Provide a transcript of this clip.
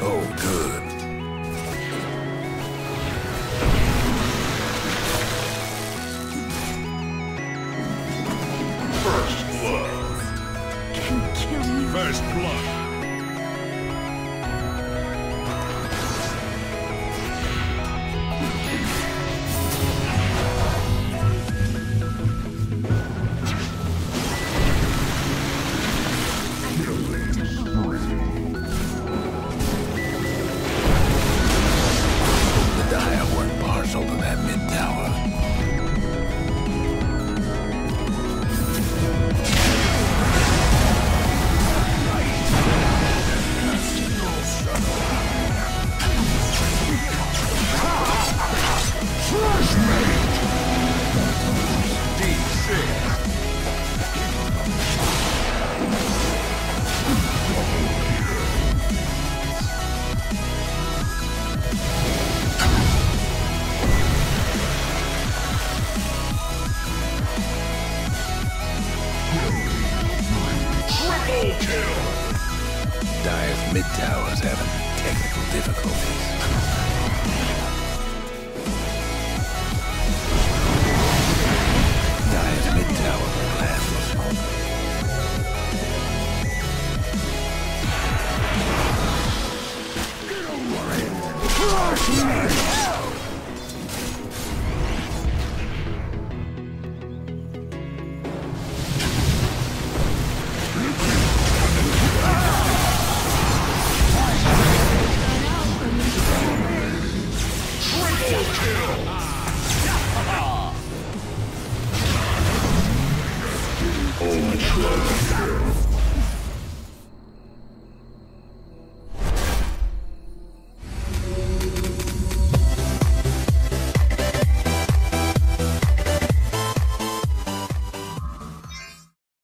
Oh, good. First blood. Can kill me. First blood. To that Double kill! Dire's mid tower's having technical difficulties. Dire's mid tower classless. Get over it! Crush me! Oh, Ultra.